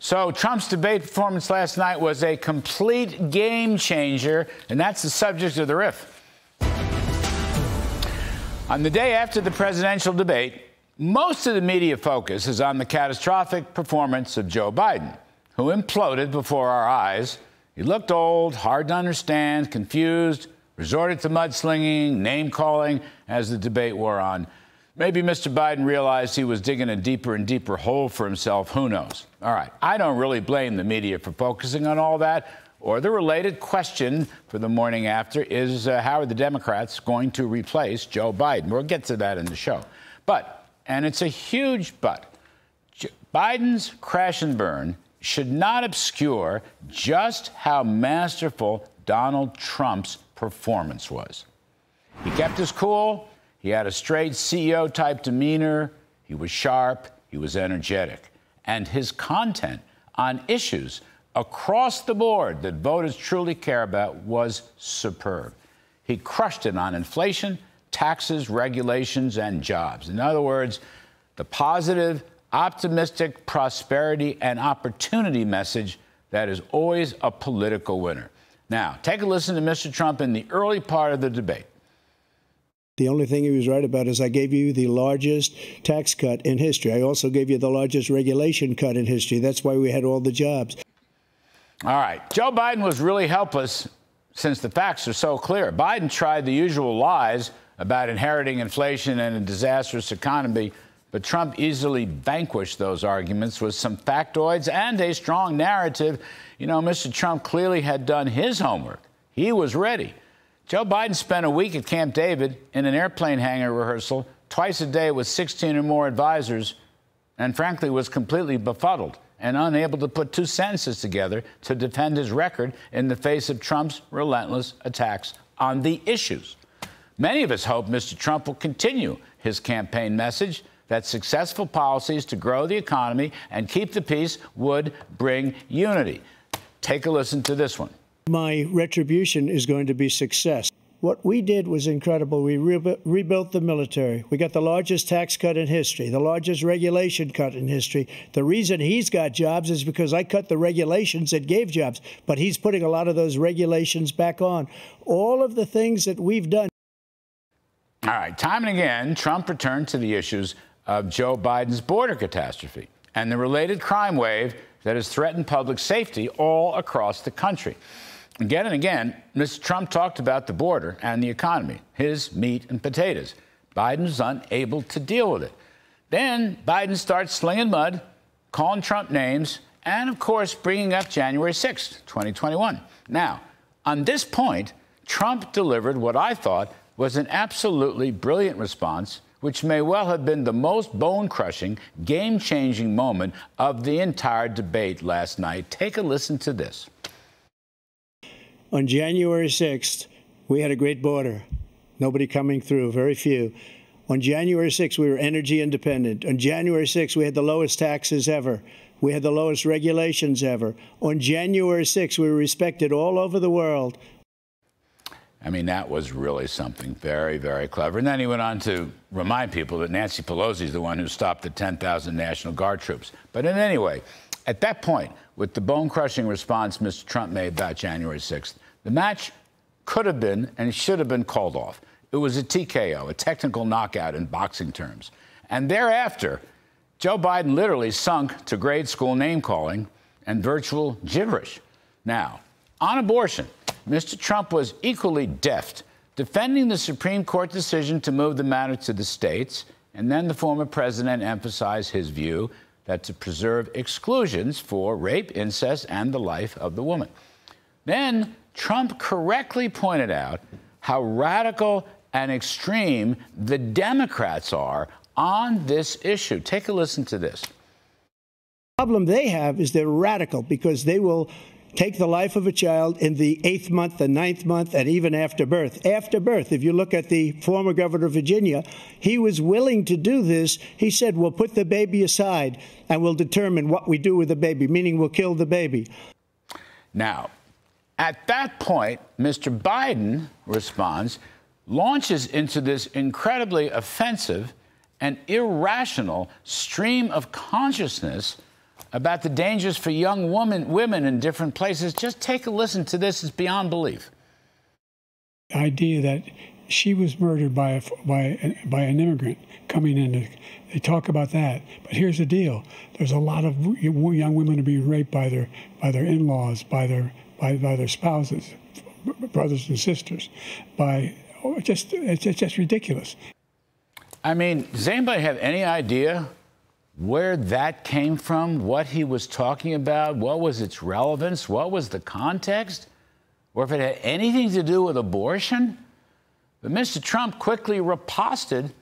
So Trump's debate performance last night was a complete game changer, and that's the subject of the riff. On the day after the presidential debate, most of the media focus is on the catastrophic performance of Joe Biden, who imploded before our eyes. He looked old, hard to understand, confused, resorted to mudslinging, name calling as the debate wore on. Maybe Mr. Biden realized he was digging a deeper and deeper hole for himself. Who knows? All right. I don't really blame the media for focusing on all that. Or the related question for the morning after is uh, how are the Democrats going to replace Joe Biden? We'll get to that in the show. But, and it's a huge but, Biden's crash and burn should not obscure just how masterful Donald Trump's performance was. He kept his cool. He had a straight CEO type demeanor. He was sharp. He was energetic. And his content on issues across the board that voters truly care about was superb. He crushed it on inflation, taxes, regulations, and jobs. In other words, the positive, optimistic prosperity and opportunity message that is always a political winner. Now, take a listen to Mr. Trump in the early part of the debate. The only thing he was right about is I gave you the largest tax cut in history. I also gave you the largest regulation cut in history. That's why we had all the jobs. All right. Joe Biden was really helpless since the facts are so clear. Biden tried the usual lies about inheriting inflation and a disastrous economy, but Trump easily vanquished those arguments with some factoids and a strong narrative. You know, Mr. Trump clearly had done his homework, he was ready. Joe Biden spent a week at Camp David in an airplane hangar rehearsal twice a day with 16 or more advisors, and frankly was completely befuddled and unable to put two sentences together to defend his record in the face of Trump's relentless attacks on the issues. Many of us hope Mr. Trump will continue his campaign message that successful policies to grow the economy and keep the peace would bring unity. Take a listen to this one my retribution is going to be success. What we did was incredible. We re rebuilt the military. We got the largest tax cut in history, the largest regulation cut in history. The reason he's got jobs is because I cut the regulations that gave jobs, but he's putting a lot of those regulations back on. All of the things that we've done. All right, time and again, Trump returned to the issues of Joe Biden's border catastrophe and the related crime wave that has threatened public safety all across the country. Again and again, Mr. Trump talked about the border and the economy, his meat and potatoes. Biden's unable to deal with it. Then Biden starts slinging mud, calling Trump names, and of course, bringing up January 6, 2021. Now, on this point, Trump delivered what I thought was an absolutely brilliant response, which may well have been the most bone crushing, game changing moment of the entire debate last night. Take a listen to this. On January 6th, we had a great border. Nobody coming through, very few. On January 6th, we were energy independent. On January 6th, we had the lowest taxes ever. We had the lowest regulations ever. On January 6th, we were respected all over the world. I mean, that was really something very, very clever. And then he went on to remind people that Nancy Pelosi is the one who stopped the 10,000 National Guard troops. But in any way, at that point, with the bone crushing response Mr. Trump made about January 6th, the match could have been and should have been called off. It was a TKO, a technical knockout in boxing terms. And thereafter, Joe Biden literally sunk to grade school name calling and virtual gibberish. Now, on abortion, Mr. Trump was equally deft, defending the Supreme Court decision to move the matter to the states, and then the former president emphasized his view that to preserve exclusions for rape, incest, and the life of the woman. Then Trump correctly pointed out how radical and extreme the Democrats are on this issue. Take a listen to this. The problem they have is they're radical because they will take the life of a child in the eighth month, the ninth month, and even after birth. After birth, if you look at the former governor of Virginia, he was willing to do this. He said, We'll put the baby aside and we'll determine what we do with the baby, meaning we'll kill the baby. Now, at that point, Mr. Biden responds, launches into this incredibly offensive and irrational stream of consciousness about the dangers for young woman, women in different places. Just take a listen to this. It's beyond belief. The idea that she was murdered by a, by by an immigrant coming in. They talk about that, but here's the deal: there's a lot of young women are being raped by their by their in-laws, by their by, by their spouses, brothers and sisters, by oh, just it's, it's just ridiculous. I mean, does anybody have any idea where that came from? What he was talking about? What was its relevance? What was the context? Or if it had anything to do with abortion? But Mr. Trump quickly riposted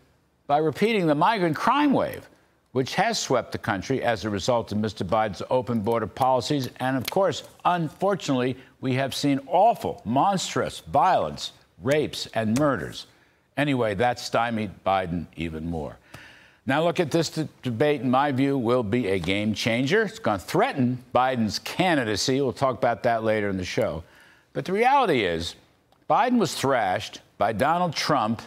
by repeating the migrant crime wave, which has swept the country as a result of Mr. Biden's open border policies. And of course, unfortunately, we have seen awful, monstrous violence, rapes, and murders. Anyway, that stymied Biden even more. Now, look at this debate, in my view, will be a game changer. It's going to threaten Biden's candidacy. We'll talk about that later in the show. But the reality is, Biden was thrashed by Donald Trump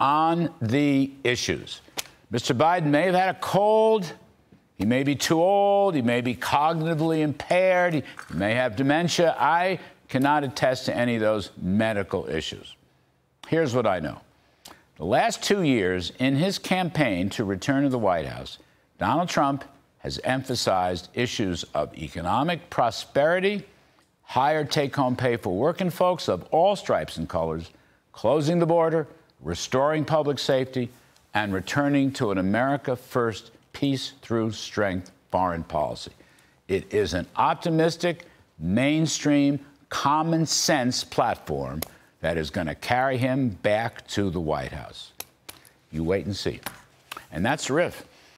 on the issues. Mr. Biden may have had a cold. He may be too old. He may be cognitively impaired. He may have dementia. I cannot attest to any of those medical issues. Here's what I know. The last two years in his campaign to return to the White House, Donald Trump has emphasized issues of economic prosperity, higher take home pay for working folks of all stripes and colors, closing the border, restoring public safety, and returning to an America First peace through strength foreign policy. It is an optimistic, mainstream, common sense platform that is going to carry him back to the White House. You wait and see. And that's the riff.